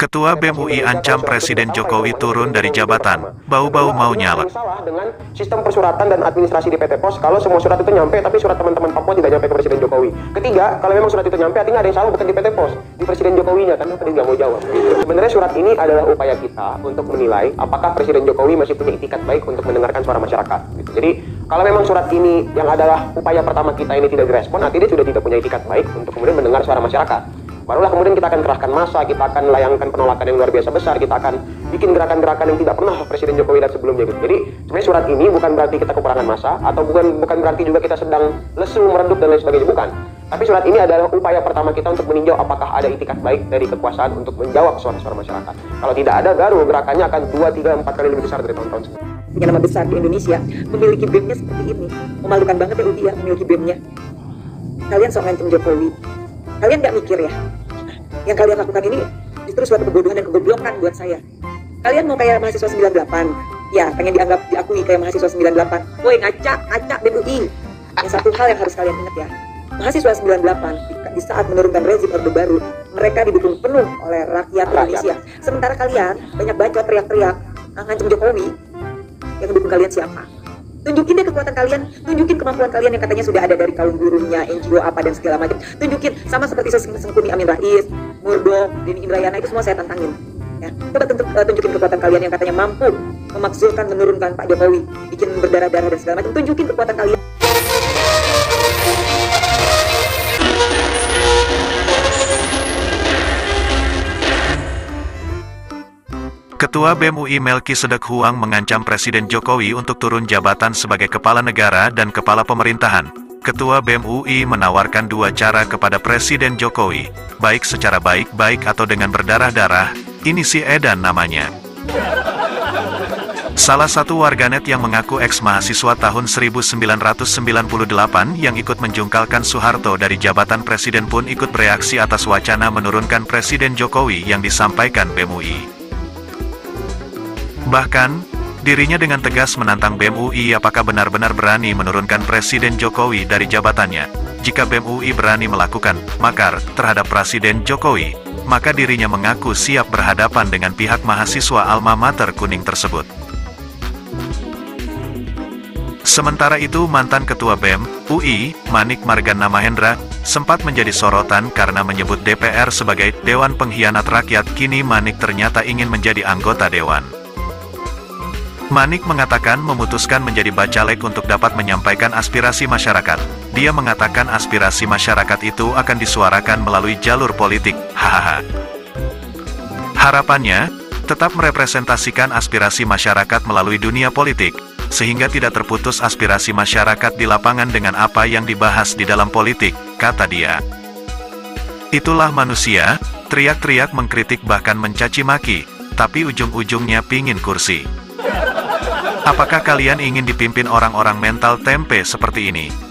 Ketua BEM UI ancam Presiden Jokowi turun dari jabatan. Bau-bau mau nyala. salah dengan sistem persuratan dan administrasi di PT POS kalau semua surat itu nyampe tapi surat teman-teman Papua tidak nyampe ke Presiden Jokowi. Ketiga, kalau memang surat itu nyampe artinya ada yang salah bukan di PT POS, di Presiden Jokowinya kan tadi nggak mau jawab. Sebenarnya surat ini adalah upaya kita untuk menilai apakah Presiden Jokowi masih punya itikat baik untuk mendengarkan suara masyarakat. Gitu. Jadi kalau memang surat ini yang adalah upaya pertama kita ini tidak direspon, artinya dia sudah tidak punya itikat baik untuk kemudian mendengar suara masyarakat. Barulah kemudian kita akan kerahkan massa, kita akan layangkan penolakan yang luar biasa besar, kita akan bikin gerakan-gerakan yang tidak pernah Presiden Jokowi lihat sebelumnya gitu. Jadi sebenarnya surat ini bukan berarti kita kekurangan massa atau bukan bukan berarti juga kita sedang lesu, meredup dan lain sebagainya bukan. Tapi surat ini adalah upaya pertama kita untuk meninjau apakah ada itikat baik dari kekuasaan untuk menjawab suara-suara masyarakat. Kalau tidak ada, baru gerakannya akan 2, 3, 4 kali lebih besar dari tahun-tahun sebelumnya. punya nama besar di Indonesia memiliki BEM-nya seperti ini memalukan banget ya UI ya memiliki BEM-nya kalian sok ngancem Jokowi kalian nggak mikir ya? Yang kalian lakukan ini justru suatu kebodohan dan kegoblokan buat saya. Kalian mau kayak mahasiswa 98 ya pengen dianggap diakui kayak mahasiswa 98 woi ngaca ngaca BEM UI yang satu hal yang harus kalian ingat ya. Mahasiswa 98 di, saat menurunkan rezim Orde Baru mereka didukung penuh oleh rakyat Indonesia. Sementara kalian banyak bacot teriak-teriak ngancem Jokowi. Yang mendukung kalian siapa? Tunjukin deh kekuatan kalian, tunjukin kemampuan kalian yang katanya sudah ada dari kaum buruhnya, NGO apa dan segala macam. Tunjukin sama seperti Sengkuni Amin Rais, Murdo, Denny Indrayana itu semua saya tantangin. Ya, coba eh, tunjukin kekuatan kalian yang katanya mampu memakzulkan menurunkan Pak Jokowi, bikin berdarah-darah dan segala macam. Tunjukin kekuatan kalian. Ketua BEM UI Melki Sedek Huang mengancam Presiden Jokowi untuk turun jabatan sebagai kepala negara dan kepala pemerintahan. Ketua BEM UI menawarkan dua cara kepada Presiden Jokowi, baik secara baik-baik atau dengan berdarah-darah, ini si Edan namanya. Salah satu warganet yang mengaku ex-mahasiswa tahun 1998 yang ikut menjungkalkan Soeharto dari jabatan presiden pun ikut bereaksi atas wacana menurunkan Presiden Jokowi yang disampaikan BEM UI. Bahkan, dirinya dengan tegas menantang BEM UI apakah benar-benar berani menurunkan Presiden Jokowi dari jabatannya. Jika BEM UI berani melakukan makar terhadap Presiden Jokowi, maka dirinya mengaku siap berhadapan dengan pihak mahasiswa alma mater kuning tersebut. Sementara itu mantan Ketua BEM, UI, Manik Margana Mahendra, sempat menjadi sorotan karena menyebut DPR sebagai Dewan Pengkhianat Rakyat kini Manik ternyata ingin menjadi anggota Dewan. Manik mengatakan memutuskan menjadi bacalek untuk dapat menyampaikan aspirasi masyarakat. Dia mengatakan aspirasi masyarakat itu akan disuarakan melalui jalur politik, hahaha. Harapannya, tetap merepresentasikan aspirasi masyarakat melalui dunia politik, sehingga tidak terputus aspirasi masyarakat di lapangan dengan apa yang dibahas di dalam politik, kata dia. Itulah manusia, teriak-teriak mengkritik bahkan mencaci maki, tapi ujung-ujungnya pingin kursi. Apakah kalian ingin dipimpin orang-orang mental tempe seperti ini?